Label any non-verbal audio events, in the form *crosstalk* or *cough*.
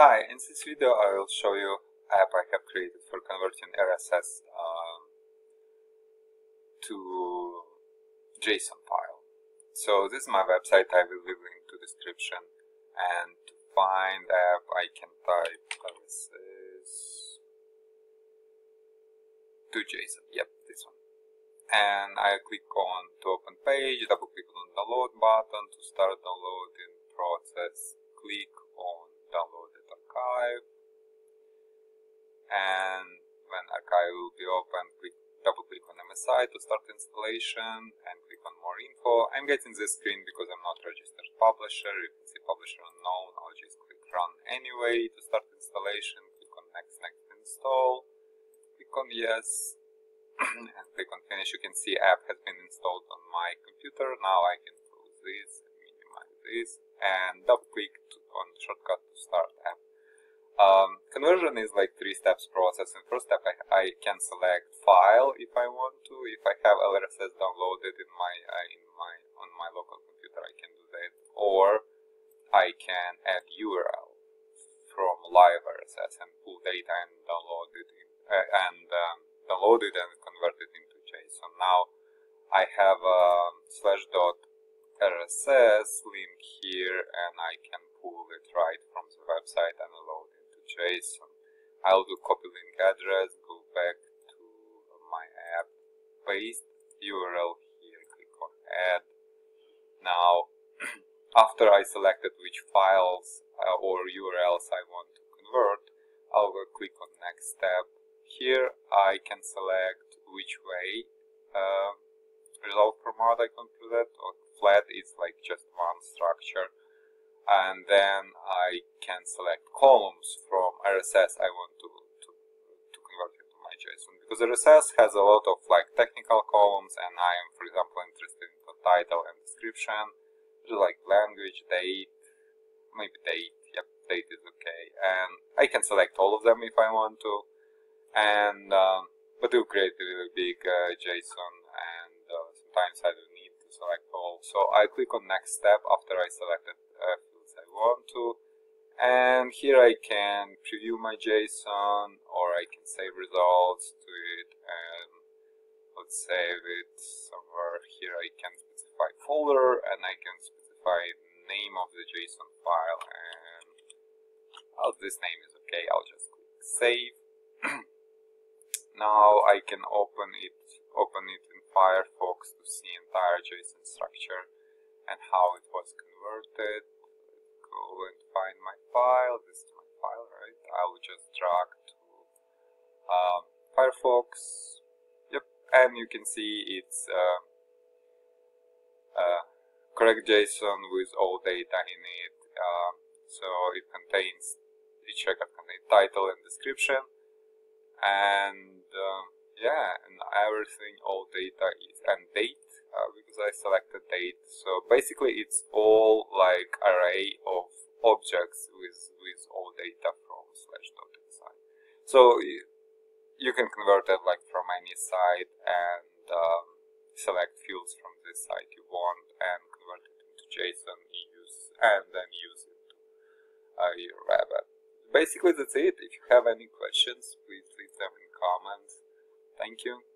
Hi, in this video I will show you app I have created for converting RSS um, to JSON file. So this is my website, I will leave link to description. And to find app I can type RSS to JSON, yep, this one. And I click on to open page, double click on download button. To start downloading process, click on downloaded archive and when archive will be open click double click on MSI to start installation and click on more info. I'm getting this screen because I'm not registered publisher. You can see publisher unknown. I'll just click run anyway to start installation. Click on next, next install. Click on yes *clears throat* and click on finish. You can see app has been installed on my computer. Now I can close this minimize this and double click on shortcut to start. Um, conversion is like three steps process. In first step, I, I, can select file if I want to. If I have LRSS downloaded in my uh, in my on my local computer, I can do that. Or I can add URL from live RSS and pull data and download it in, uh, and um, download it and convert it into JSON. Now I have um, Slashdot RSS link here and I can pull it right from the website and load JSON. I'll do copy link address, go back to my app, paste URL here, click on add. Now, *clears throat* after I selected which files uh, or URLs I want to convert, I'll click on next step. Here I can select which way uh, result format I can present or flat is like just one structure and then I can select columns from RSS I want to, to, to convert into my JSON. Because RSS has a lot of like technical columns and I am for example interested in the title and description. Like language, date, maybe date, yep, date is okay. And I can select all of them if I want to. And um, but it will create a really big uh, JSON and uh, sometimes I don't need to select all. So I click on next step after I selected uh, want to. And here I can preview my JSON or I can save results to it and let's save it somewhere here I can specify folder and I can specify name of the JSON file and oh, this name is okay, I'll just click save. *clears throat* now I can open it open it in Firefox to see entire JSON structure and how it was converted. Go and find my file. This is my file, right? I will just drag to um, Firefox. Yep, and you can see it's uh, uh, correct JSON with all data in it. Uh, so it contains each record contains title and description and um, yeah and everything all data is and date I selected date so basically it's all like array of objects with with all data from Slashdot inside so you can convert it like from any site and um, select fields from this site you want and convert it into JSON use and then use it to uh, your web app. Basically that's it. If you have any questions please leave them in comments Thank you.